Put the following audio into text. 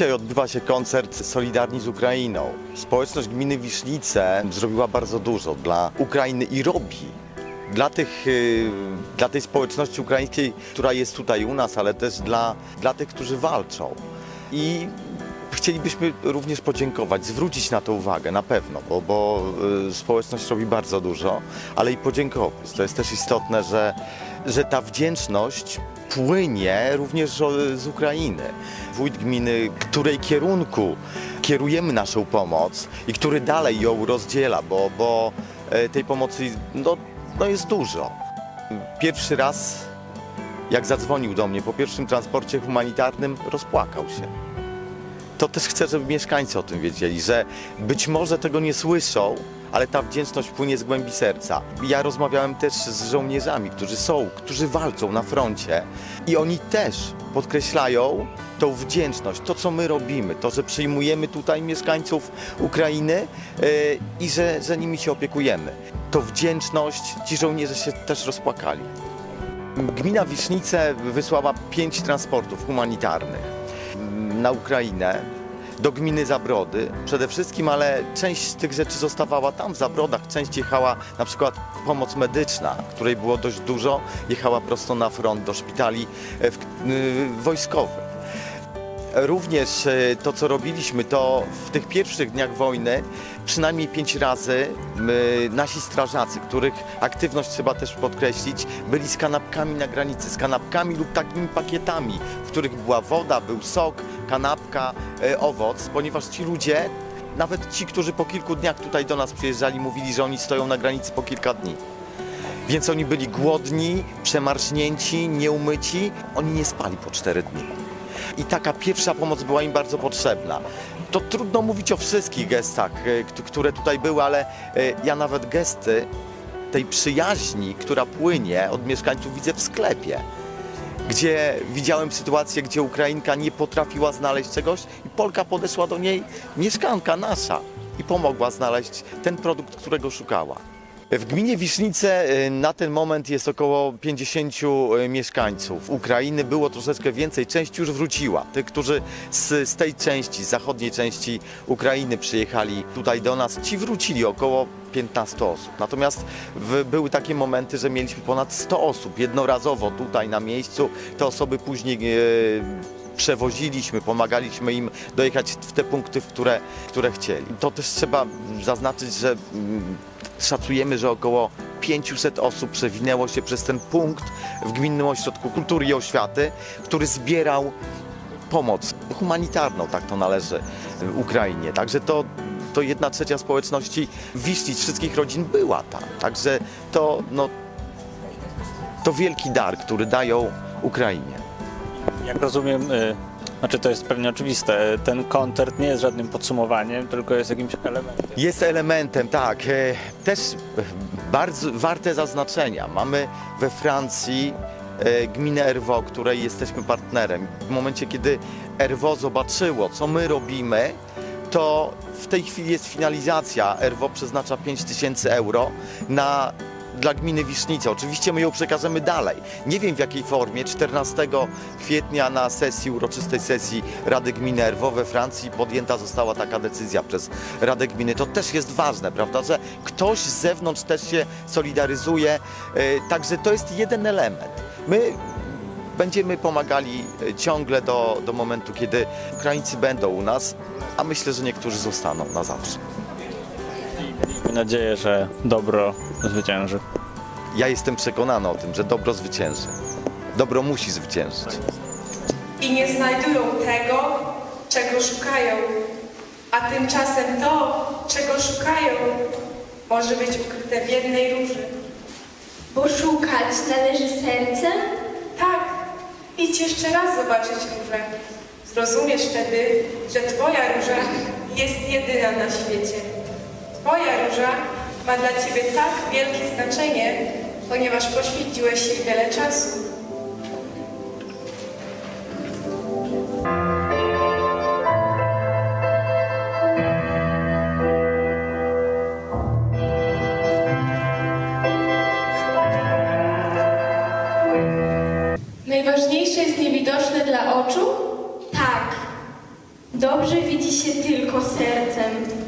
Dzisiaj odbywa się koncert Solidarni z Ukrainą. Społeczność gminy Wisznice zrobiła bardzo dużo dla Ukrainy i robi. Dla, tych, y, dla tej społeczności ukraińskiej, która jest tutaj u nas, ale też dla, dla tych, którzy walczą. I chcielibyśmy również podziękować, zwrócić na to uwagę, na pewno, bo, bo y, społeczność robi bardzo dużo, ale i podziękować. To jest też istotne, że, że ta wdzięczność płynie również z Ukrainy. Wójt gminy, której kierunku kierujemy naszą pomoc i który dalej ją rozdziela, bo, bo e, tej pomocy no, no jest dużo. Pierwszy raz, jak zadzwonił do mnie po pierwszym transporcie humanitarnym, rozpłakał się to też chcę, żeby mieszkańcy o tym wiedzieli, że być może tego nie słyszą, ale ta wdzięczność płynie z głębi serca. Ja rozmawiałem też z żołnierzami, którzy są, którzy walczą na froncie i oni też podkreślają tą wdzięczność, to co my robimy, to, że przyjmujemy tutaj mieszkańców Ukrainy yy, i że, że nimi się opiekujemy. To wdzięczność, ci żołnierze się też rozpłakali. Gmina Wisznice wysłała pięć transportów humanitarnych na Ukrainę, do gminy Zabrody. Przede wszystkim, ale część z tych rzeczy zostawała tam w Zabrodach, część jechała na przykład pomoc medyczna, której było dość dużo, jechała prosto na front do szpitali e, y, wojskowych. Również e, to, co robiliśmy, to w tych pierwszych dniach wojny przynajmniej pięć razy nasi strażacy, których aktywność trzeba też podkreślić, byli z kanapkami na granicy, z kanapkami lub takimi pakietami, w których była woda, był sok, kanapka, e, owoc, ponieważ ci ludzie, nawet ci, którzy po kilku dniach tutaj do nas przyjeżdżali, mówili, że oni stoją na granicy po kilka dni. Więc oni byli głodni, przemarznięci, nieumyci, oni nie spali po cztery dni i taka pierwsza pomoc była im bardzo potrzebna. To trudno mówić o wszystkich gestach, e, które tutaj były, ale e, ja nawet gesty tej przyjaźni, która płynie od mieszkańców, widzę w sklepie. Gdzie widziałem sytuację, gdzie Ukrainka nie potrafiła znaleźć czegoś i Polka podeszła do niej, mieszkanka nasza, i pomogła znaleźć ten produkt, którego szukała. W gminie Wisznice y, na ten moment jest około 50 y, mieszkańców. Ukrainy było troszeczkę więcej, część już wróciła. Tych, którzy z, z tej części, z zachodniej części Ukrainy przyjechali tutaj do nas, ci wrócili około 15 osób. Natomiast w, były takie momenty, że mieliśmy ponad 100 osób jednorazowo tutaj na miejscu. Te osoby później y, przewoziliśmy, pomagaliśmy im dojechać w te punkty, w które, które chcieli. To też trzeba zaznaczyć, że mm, szacujemy, że około 500 osób przewinęło się przez ten punkt w Gminnym Ośrodku Kultury i Oświaty, który zbierał pomoc humanitarną, tak to należy y, Ukrainie. Także to, to jedna trzecia społeczności Wisznic, wszystkich rodzin była tam. Także to, no, to wielki dar, który dają Ukrainie. Jak rozumiem, y, znaczy to jest pewnie oczywiste, ten koncert nie jest żadnym podsumowaniem, tylko jest jakimś elementem. Jest elementem, tak. e, Też bardzo warte zaznaczenia. Mamy we Francji e, gminę Erwo, której jesteśmy partnerem. W momencie, kiedy Erwo zobaczyło, co my robimy, to w tej chwili jest finalizacja. Erwo przeznacza 5 tysięcy euro na dla gminy Wisznice. Oczywiście my ją przekażemy dalej. Nie wiem w jakiej formie. 14 kwietnia na sesji, uroczystej sesji Rady Gminy Erwo we Francji podjęta została taka decyzja przez Radę Gminy. To też jest ważne, prawda, że ktoś z zewnątrz też się solidaryzuje. E, Także to jest jeden element. My będziemy pomagali e, ciągle do, do momentu, kiedy Ukraińcy będą u nas, a myślę, że niektórzy zostaną na zawsze. Miejmy nadzieję, że dobro zwycięży. Ja jestem przekonany o tym, że dobro zwycięży. Dobro musi zwyciężyć. i nie znajdują tego, czego szukają. A tymczasem to, czego szukają, może być ukryte w jednej róży. Bo szukać należy sercem? Tak, idź jeszcze raz zobaczyć różę. Zrozumiesz wtedy, że Twoja róża jest jedyna na świecie. Twoja róża ma dla Ciebie tak wielkie znaczenie, ponieważ poświęciłeś jej wiele czasu. Najważniejsze jest niewidoczne dla oczu? Tak. Dobrze widzi się tylko sercem.